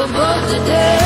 above today.